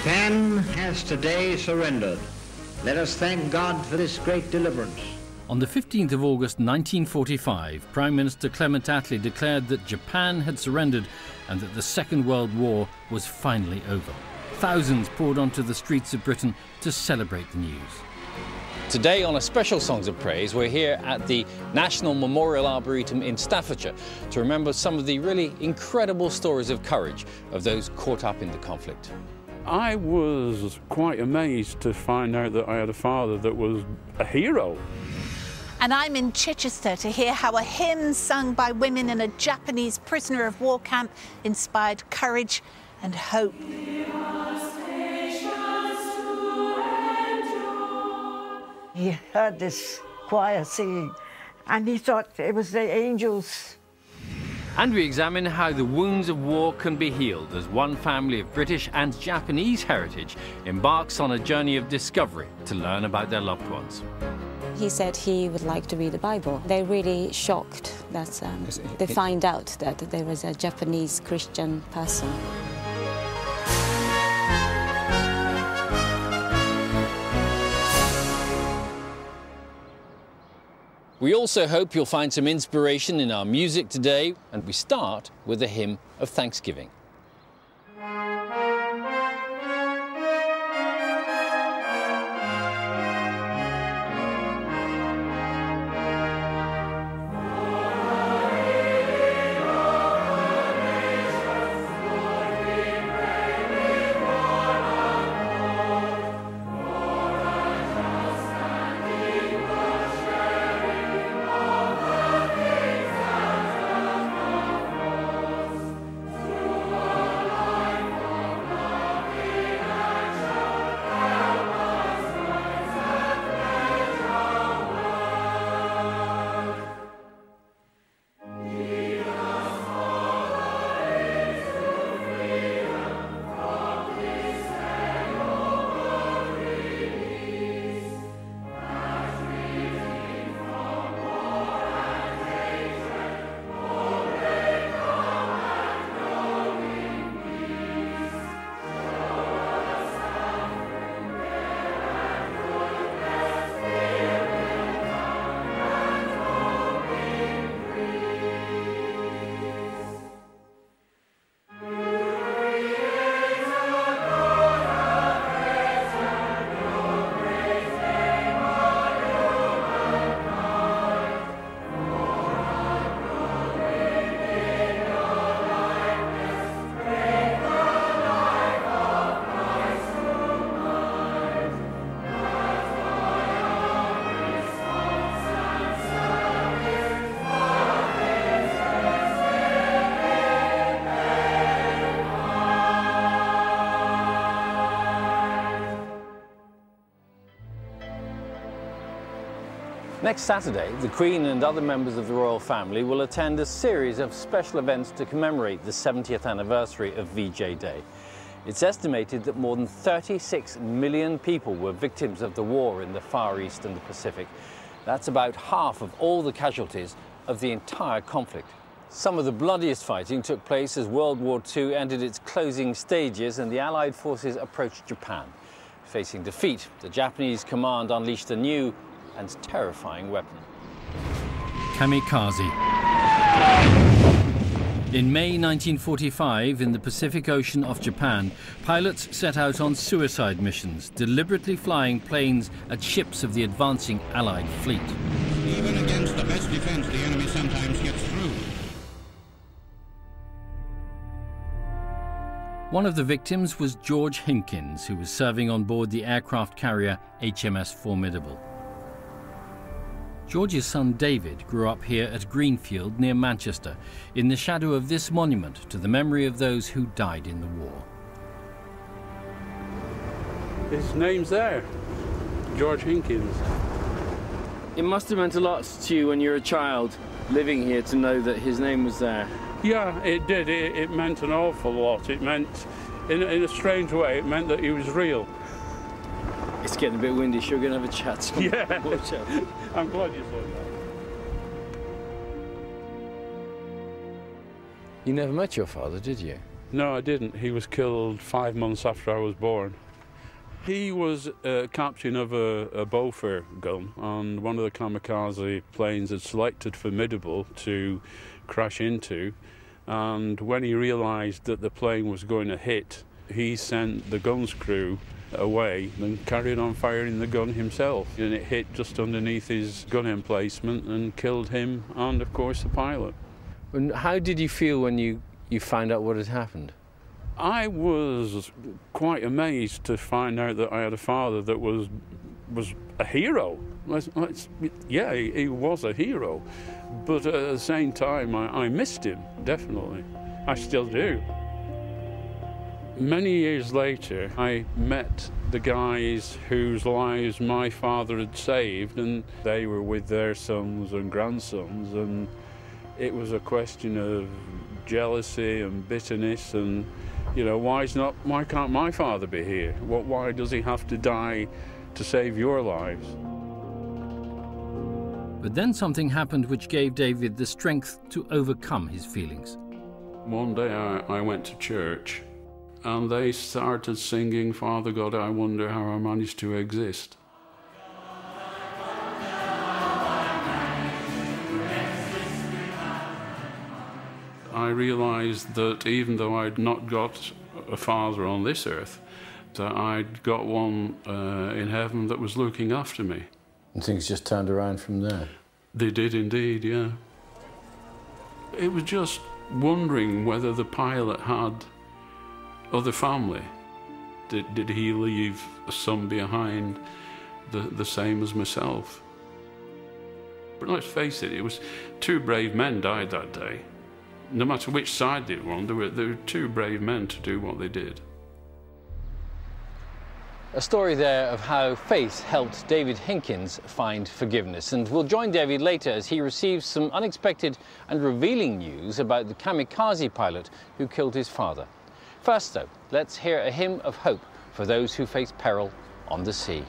Japan has today surrendered. Let us thank God for this great deliverance. On the 15th of August 1945, Prime Minister Clement Attlee declared that Japan had surrendered and that the Second World War was finally over. Thousands poured onto the streets of Britain to celebrate the news. Today on a special Songs of Praise, we're here at the National Memorial Arboretum in Staffordshire to remember some of the really incredible stories of courage of those caught up in the conflict. I was quite amazed to find out that I had a father that was a hero. And I'm in Chichester to hear how a hymn sung by women in a Japanese prisoner of war camp inspired courage and hope. He heard this choir singing and he thought it was the angels and we examine how the wounds of war can be healed as one family of British and Japanese heritage embarks on a journey of discovery to learn about their loved ones. He said he would like to read the Bible. They're really shocked that um, they find out that there was a Japanese Christian person. We also hope you'll find some inspiration in our music today, and we start with a hymn of thanksgiving. Next Saturday, the Queen and other members of the royal family will attend a series of special events to commemorate the 70th anniversary of VJ Day. It's estimated that more than 36 million people were victims of the war in the Far East and the Pacific. That's about half of all the casualties of the entire conflict. Some of the bloodiest fighting took place as World War II entered its closing stages and the Allied forces approached Japan. Facing defeat, the Japanese command unleashed a new and terrifying weapon. Kamikaze. In May 1945, in the Pacific Ocean off Japan, pilots set out on suicide missions, deliberately flying planes at ships of the advancing Allied fleet. Even against the best defense, the enemy sometimes gets through. One of the victims was George Hinkins, who was serving on board the aircraft carrier HMS Formidable. George's son David grew up here at Greenfield near Manchester, in the shadow of this monument to the memory of those who died in the war. His name's there, George Hinkins. It must have meant a lot to you when you were a child, living here, to know that his name was there. Yeah, it did. It, it meant an awful lot. It meant, in, in a strange way, it meant that he was real. It's getting a bit windy. Should we go and have a chat? Yeah. I'm glad you said that. You never met your father, did you? No, I didn't. He was killed five months after I was born. He was a captain of a, a Bofor gun, and one of the kamikaze planes had selected Formidable to crash into. And when he realised that the plane was going to hit, he sent the gun's crew away and carried on firing the gun himself. And it hit just underneath his gun emplacement and killed him and, of course, the pilot. And how did you feel when you, you found out what had happened? I was quite amazed to find out that I had a father that was was a hero. Let's, let's, yeah, he, he, was a hero, but at the same time, I, I missed him definitely. I still do. Many years later, I met the guys whose lives my father had saved, and they were with their sons and grandsons, and it was a question of jealousy and bitterness and you know why is not why can't my father be here? What why does he have to die to save your lives? But then something happened which gave david the strength to overcome his feelings. One day I, I went to church and they started singing father god i wonder how i managed to exist I realized that even though I'd not got a father on this earth, that I'd got one uh, in heaven that was looking after me. And things just turned around from there? They did indeed, yeah. It was just wondering whether the pilot had other family. Did, did he leave a son behind the, the same as myself? But let's face it, it was two brave men died that day no matter which side they were on, there were, there were two brave men to do what they did. A story there of how faith helped David Hinkins find forgiveness. And we'll join David later as he receives some unexpected and revealing news about the kamikaze pilot who killed his father. First, though, let's hear a hymn of hope for those who face peril on the sea.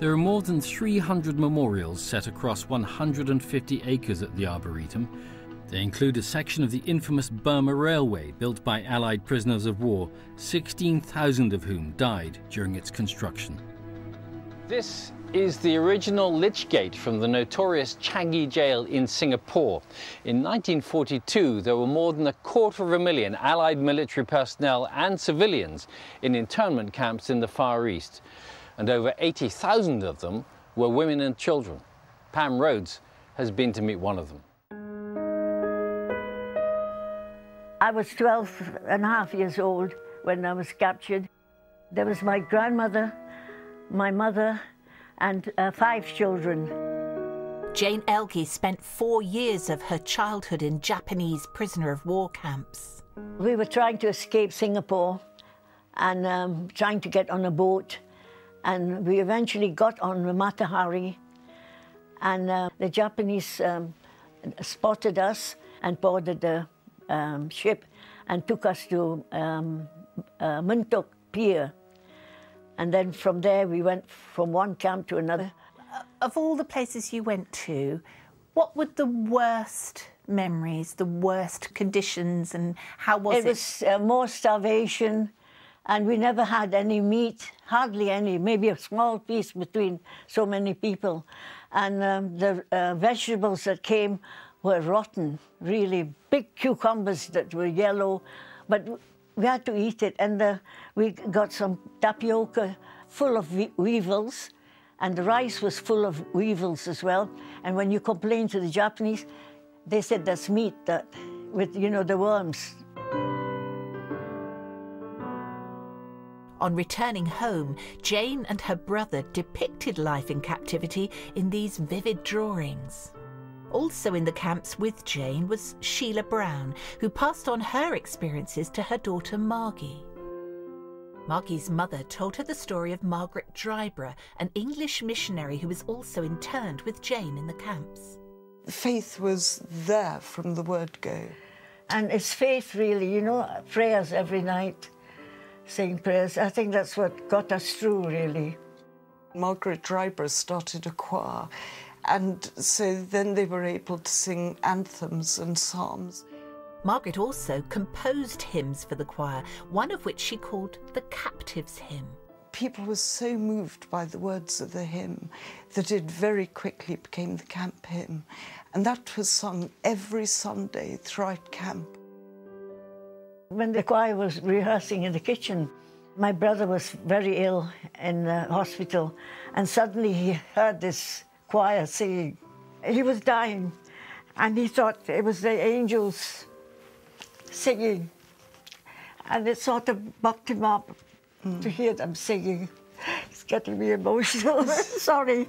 There are more than 300 memorials set across 150 acres at the Arboretum. They include a section of the infamous Burma Railway built by Allied prisoners of war, 16,000 of whom died during its construction. This is the original lich gate from the notorious Changi jail in Singapore. In 1942, there were more than a quarter of a million Allied military personnel and civilians in internment camps in the Far East, and over 80,000 of them were women and children. Pam Rhodes has been to meet one of them. I was 12 and a half years old when I was captured. There was my grandmother, my mother, and uh, five children. Jane Elgee spent four years of her childhood in Japanese prisoner of war camps. We were trying to escape Singapore and um, trying to get on a boat. And we eventually got on the Matahari. And uh, the Japanese um, spotted us and boarded the um, ship and took us to um, uh, Muntok Pier. And then from there, we went from one camp to another. Of all the places you went to, what were the worst memories, the worst conditions, and how was it? It was uh, more starvation, and we never had any meat, hardly any, maybe a small piece between so many people. And um, the uh, vegetables that came were rotten, really big cucumbers that were yellow, but we had to eat it. And we got some tapioca full of we weevils, and the rice was full of weevils as well. And when you complained to the Japanese, they said that's meat that with you know the worms. On returning home, Jane and her brother depicted life in captivity in these vivid drawings. Also in the camps with Jane was Sheila Brown, who passed on her experiences to her daughter Margie. Margie's mother told her the story of Margaret Dryburgh, an English missionary who was also interned with Jane in the camps. Faith was there from the word go. And it's faith, really, you know, prayers every night, saying prayers. I think that's what got us through, really. Margaret Dryburgh started a choir, and so then they were able to sing anthems and psalms. Margaret also composed hymns for the choir, one of which she called the Captives Hymn. People were so moved by the words of the hymn that it very quickly became the camp hymn. And that was sung every Sunday throughout camp. When the choir was rehearsing in the kitchen, my brother was very ill in the hospital, and suddenly he heard this choir singing. He was dying, and he thought it was the angels singing. And it sort of bucked him up mm. to hear them singing. It's getting me emotional. Sorry.